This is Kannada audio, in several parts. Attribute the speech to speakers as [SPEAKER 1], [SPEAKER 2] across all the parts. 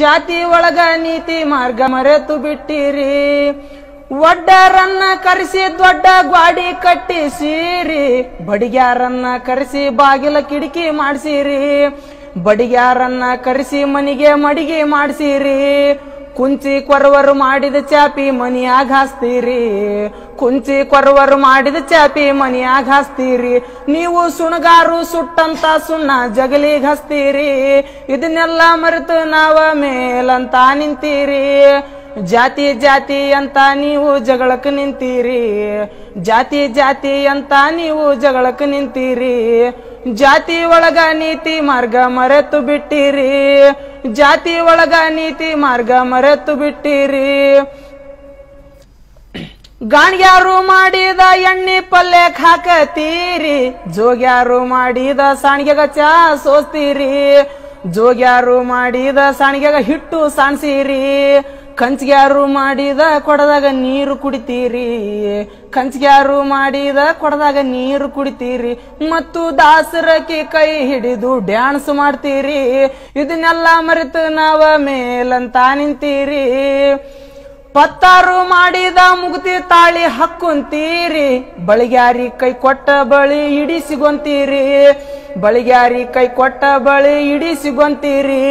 [SPEAKER 1] ಜಾತಿ ಒಳಗ ನೀತಿ ಮಾರ್ಗ ಮರೆತು ಬಿಟ್ಟಿರಿ. ಒಡ್ಡರನ್ನ ಕರೆಸಿ ದೊಡ್ಡ ಗ್ವಾಡಿ ಕಟ್ಟಿಸಿರಿ. ಬಡಿಗ್ಯಾರನ್ನ ಕರೆಸಿ ಬಾಗಿಲ ಕಿಟಕಿ ಮಾಡಿಸಿರಿ. ಬಡಿಗ್ಯಾರನ್ನ ಕರೆಸಿ ಮನಿಗೆ ಮಡಿಗೆ ಮಾಡಿಸಿರಿ. ಕುಂಚಿ ಕೊರವರು ಮಾಡಿದ ಚಾಪಿ ಮನಿಯಾಗ ಹಾಸ್ತೀರಿ. ಕುಂಚಿ ಕೊರವರು ಮಾಡಿದ ಚಾಪಿ ಮನಿಯಾಗ ಹಾಸ್ತೀರಿ. ನೀವು ಸುಣಗಾರು ಸುಟ್ಟಂತ ಸುಣ್ಣ ಜಗಲಿಗೆ ಹಸ್ತೀರಿ. ಇದನ್ನೆಲ್ಲ ಮರೆತು ನಾವ ಮೇಲಂತ ನಿಂತೀರಿ. ಜಾತಿ ಜಾತಿ ಅಂತ ನೀವು ಜಗಳಕ್ಕೆ ನಿಂತೀರಿ. ಜಾತಿ ಜಾತಿ ಅಂತ ನೀವು ಜಗಳಕ್ಕೆ ನಿಂತೀರಿ. ಜಾತಿ ಒಳಗ ನೀತಿ ಮಾರ್ಗ ಮರೆತು ಬಿಟ್ಟಿರಿ. ಜಾತಿ ಒಳಗ ನೀತಿ ಮಾರ್ಗ ಮರೆತು ಬಿಟ್ಟಿರಿ. ಗಾಣ್ಗ್ಯಾರು ಮಾಡಿದ ಎಣ್ಣೆ ಪಲ್ಯಕ್ ಹಾಕತೀರಿ. ಜೋಗ್ಯಾರು ಮಾಡಿದ ಸಾಣಿಗೆಗ ಚಾ ಸೋಸ್ತೀರಿ. ಜೋಗ್ಯಾರು ಮಾಡಿದ ಸಾಣಿಗೆಗ ಹಿಟ್ಟು ಸಾಣಿಸಿರಿ. ಕಂಚ್ಗ್ಯಾರು ಮಾಡಿದ ಕೊಡದಾಗ ನೀರು ಕುಡಿತೀರಿ. ಕಂಚ್ಗ್ಯಾರು ಮಾಡಿದ ಕೊಡದಾಗ ನೀರು ಕುಡಿತೀರಿ. ಮತ್ತು ದಾಸರಕ್ಕೆ ಕೈ ಹಿಡಿದು ಡ್ಯಾನ್ಸ್ ಮಾಡ್ತೀರಿ. ಇದನ್ನೆಲ್ಲ ಮರೆತು ನಾವ ಮೇಲಂತ ನಿಂತೀರಿ. ಪತ್ತಾರು ಮಾಡಿದ ಮುಗುತಿ ತಾಳಿ ಹಕ್ಕುಂತೀರಿ. ಬಳಿಗ್ಯಾರಿ ಕೈ ಕೊಟ್ಟ ಬಳಿ ಇಡಿ ಸಿಗೊಂತೀರಿ ಬಳಿಗ್ಯಾರಿ ಕೈ ಕೊಟ್ಟ ಬಳಿ ಇಡಿ ಸಿಗೊಂತೀರಿ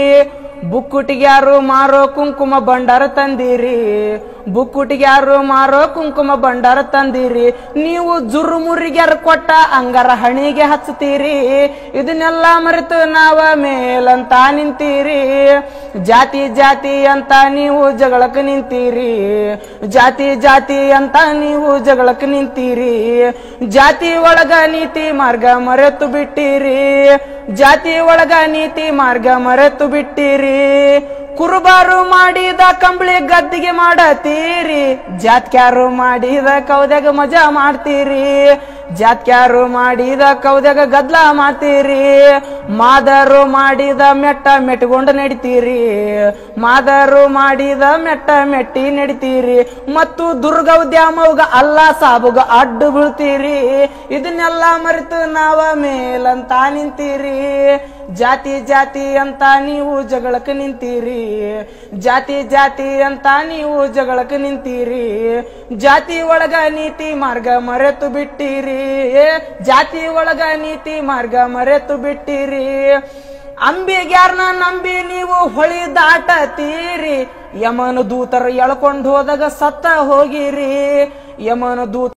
[SPEAKER 1] ಬುಕ್ಕುಟಿಗ್ಯಾರು ಮಾರೋ ಕುಂಕುಮ ಭಂಡಾರ ತಂದಿರಿ. ಬುಕ್ಕುಟಿಗ್ಯಾರು ಮಾರೋ ಕುಂಕುಮ ಭಂಡಾರ ತಂದಿರಿ. ನೀವು ಜುರುಮುರಿಗ್ಯಾರ ಕೊಟ್ಟ ಅಂಗಾರ ಹಣಿಗೆ ಹಚ್ಚತೀರಿ ಇದನ್ನೆಲ್ಲ ಮರೆತು ನಾವ ಮೇಲಂತ ನಿಂತೀರಿ. ಜಾತಿ ಜಾತಿ ಅಂತ ನೀವು ಜಗಳಕ್ಕೆ ನಿಂತೀರಿ. ಜಾತಿ ಜಾತಿ ಅಂತ ನೀವು ಜಗಳಕ್ಕೆ ನಿಂತೀರಿ. ಜಾತಿ ಒಳಗ ನೀತಿ ಮಾರ್ಗ ಮರೆತು ಬಿಟ್ಟಿರಿ. ಜಾತಿ ಒಳಗ ನೀತಿ ಮಾರ್ಗ ಮರೆತು ಬಿಟ್ಟಿರಿ. ಕುರುಬಾರು ಮಾಡಿದ ಕಂಬಳಿ ಗದ್ದಿಗೆ ಮಾಡತೀರಿ. ಜಾತ್ಕ್ಯಾರು ಮಾಡಿದ ಕೌದ್ಯಾಗ ಮಜಾ ಮಾಡ್ತೀರಿ. ಜಾತ್ಕ್ಯಾರು ಮಾಡಿದ ಕೌದ್ಯಾಗ ಗದ್ಲ ಮಾಡ್ತೀರಿ. ಮಾದರು ಮಾಡಿದ ಮೆಟ್ಟ ಮೆಟ್ಕೊಂಡು ನಡಿತೀರಿ. ಮಾದರು ಮಾಡಿದ ಮೆಟ್ಟ ಮೆಟ್ಟಿ ನಡಿತೀರಿ. ಮತ್ತು ದುರ್ಗೌದ್ಯಾಮವ್ಗ ಅಲ್ಲ ಸಾಬುಗ ಅಡ್ಡು ಬೀಳ್ತೀರಿ. ಇದನ್ನೆಲ್ಲ ಮರೆತು ನಾವ ಮೇಲಂತ ನಿಂತೀರಿ. ಜಾತಿ ಜಾತಿ ಅಂತ ನೀವು ಜಗಳಕ್ಕೆ ನಿಂತೀರಿ. ಜಾತಿ ಜಾತಿ ಅಂತ ನೀವು ಜಗಳಕ್ಕೆ ನಿಂತೀರಿ. ಜಾತಿ ಒಳಗ ನೀತಿ ಮಾರ್ಗ ಮರೆತು ಬಿಟ್ಟಿರಿ. ಜಾತಿ ಒಳಗ ನೀತಿ ಮಾರ್ಗ ಮರೆತು ಬಿಟ್ಟಿರಿ. ಅಂಬಿಗ್ಯಾರ್ನ ನಂಬಿ ನೀವು ಹೊಳಿ ದಾಟತೀರಿ. ಯಮನ ದೂತರ ಎಳ್ಕೊಂಡು ಹೋದಾಗ ಸತ್ತ ಹೋಗಿರಿ. ಯಮನ ದೂತ